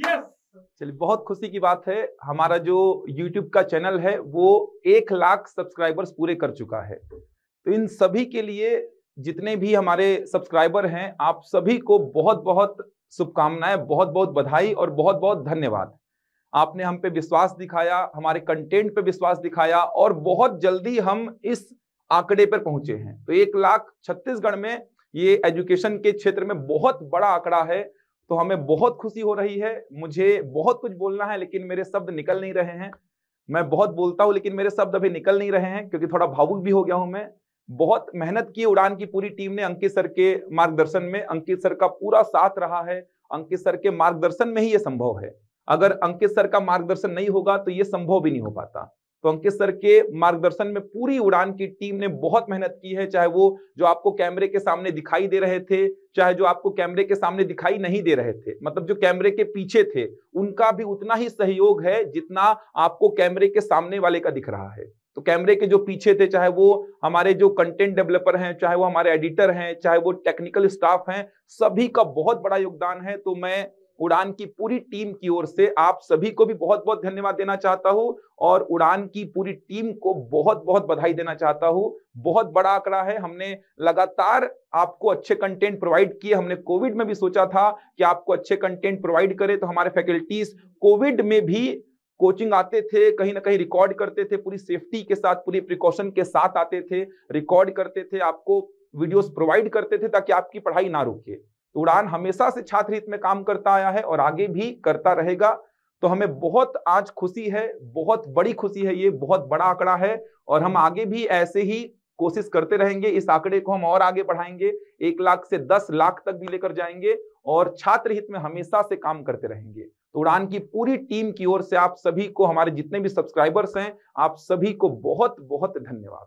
Yes चलिए बहुत खुशी की बात है। हमारा जो YouTube का चैनल है वो एक लाख सब्सक्राइबर्स पूरे कर चुका है। तो इन सभी के लिए जितने भी हमारे सब्सक्राइबर हैं आप सभी को बहुत बहुत शुभकामनाएँ बहुत बहुत बधाई और बहुत बहुत धन्यवाद। आपने हम पे विश्वास दिखाया हमारे कंटेंट पे विश्वास दिखाया और बहुत जल्दी हम इस आंकड़े पर पहुँचे हैं। तो एक लाख छत्तीसगढ़ में ये एजुकेशन के क्षेत्र में बहुत बड़ा आंकड़ा है तो हमें बहुत खुशी हो रही है। मुझे बहुत कुछ बोलना है, लेकिन मेरे शब्द निकल नहीं रहे हैं। मैं बहुत बोलता हूँ, लेकिन मेरे शब्द अभी निकल नहीं रहे हैं, क्योंकि थोड़ा भावुक भी हो गया हूँ मैं। बहुत मेहनत की, उड़ान की पूरी टीम ने अंकित सर के मार्गदर्शन में, अंकित सर का पूरा साथ रहा है, अंकित सर के मार्गदर्शन में ही ये संभव है। अगर अंकित सर का मार्गदर्शन नहीं होगा तो ये संभव भी नहीं हो पाता। तो अंकित सर के मार्गदर्शन में पूरी उड़ान की टीम ने बहुत मेहनत की है, चाहे वो जो आपको कैमरे के सामने दिखाई दे रहे थे, चाहे जो आपको कैमरे के सामने दिखाई नहीं दे रहे थे। मतलब जो कैमरे के पीछे थे, उनका भी उतना ही सहयोग है जितना आपको कैमरे के सामने वाले का दिख रहा है। तो कैमरे के जो पीछे थे, चाहे वो हमारे जो कंटेंट डेवलपर हैं, चाहे वो हमारे एडिटर हैं, चाहे वो टेक्निकल स्टाफ हैं, सभी का बहुत बड़ा योगदान है। तो मैं उड़ान की पूरी टीम की ओर से आप सभी को भी बहुत बहुत धन्यवाद देना चाहता हूँ और उड़ान की पूरी टीम को बहुत बहुत बधाई देना चाहता हूँ। बहुत बड़ा आंकड़ा है, हमने लगातार आपको अच्छे कंटेंट प्रोवाइड किए। हमने कोविड में भी सोचा था कि आपको अच्छे कंटेंट प्रोवाइड करें तो हमारे फैकल्टीज कोविड में भी कोचिंग आते थे, कहीं ना कहीं रिकॉर्ड करते थे, पूरी सेफ्टी के साथ, पूरी प्रिकॉशन के साथ आते थे रिकॉर्ड करते थे, आपको वीडियोस प्रोवाइड करते थे ताकि आपकी पढ़ाई ना रुके। उड़ान हमेशा से छात्र हित में काम करता आया है और आगे भी करता रहेगा। तो हमें बहुत आज खुशी है, बहुत बड़ी खुशी है, ये बहुत बड़ा आंकड़ा है और हम आगे भी ऐसे ही कोशिश करते रहेंगे। इस आंकड़े को हम और आगे बढ़ाएँगे, एक लाख से दस लाख तक भी लेकर जाएँगे और छात्र हित में हमेशा से काम करते रहेंगे। तो उड़ान की पूरी टीम की ओर से आप सभी को, हमारे जितने भी सब्सक्राइबर्स हैं, आप सभी को बहुत बहुत धन्यवाद।